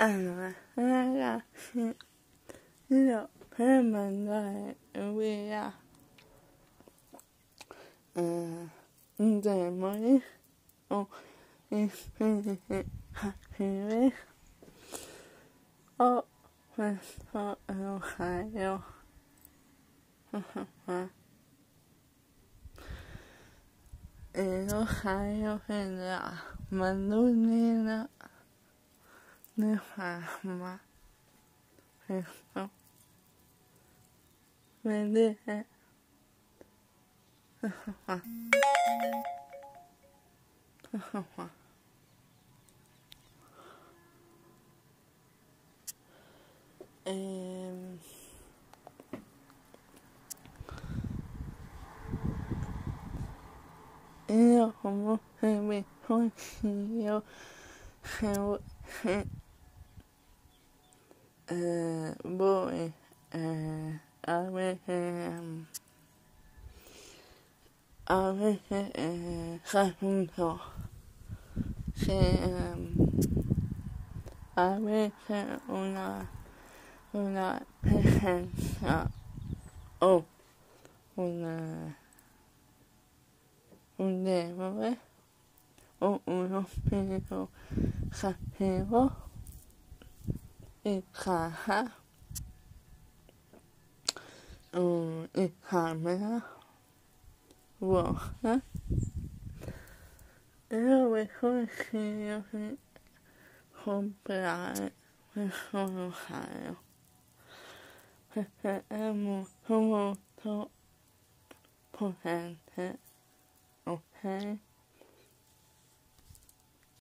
あの、なんか、の、フェンマンの上や、うん、でもね、を、いっぺんに始め、お、フェンマンのはよ、ははは。えのはよフェンラ、マヌネナ、那好吗？嗯，没的。嗯哼哈，嗯哼哈。嗯，哎呀，我们还没放弃哟，还我嘿。Eh, voi eh, avete avete eh, se um, avete una una presenza. O una un demone. O uno spirito cattivo 一哈哈，嗯，一哈哈，我哈，认为会是要是红不来，会红海，会会爱慕红红头，不喊他，哦嗨。